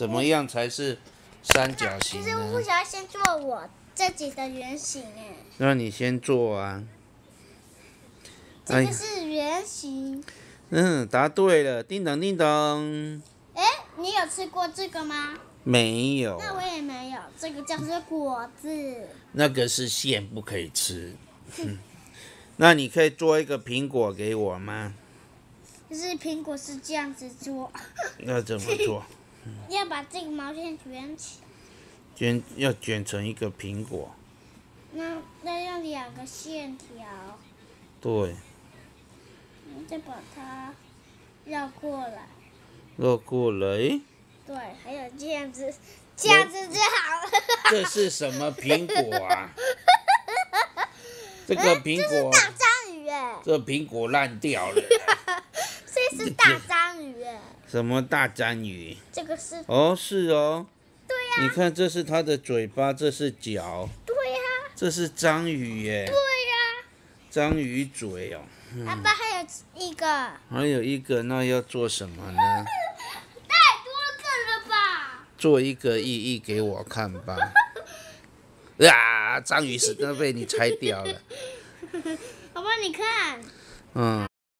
怎么样才是三角可形是我不？想要先做我自己的圆形哎，那你先做啊。这哎个是圆形。嗯，答对了，叮咚叮咚。哎，你有吃过这个吗？没有那我也没有，这个叫做果子。那个是馅，不可以吃。嗯，那你可以做一个苹果给我吗？就是苹果是这样子做，要怎么做？要把这个毛线卷起，卷要卷成一个苹果。那那要用两个线条，对，再把它绕过来。绕过来。对，还有这样子，这样子就好了。这是什么苹果啊？这个苹果，大章鱼哎，这苹果烂掉了。什么大章鱼？这个是哦，是哦。对呀、你看，这是它的嘴巴，这是脚，对呀、这是章鱼耶，对呀、章鱼嘴哦。阿爸还有一个，还有一个，那要做什么呢？太多个了吧？做一个意义给我看吧。啊，章鱼屎都被你拆掉了。宝宝你看，嗯，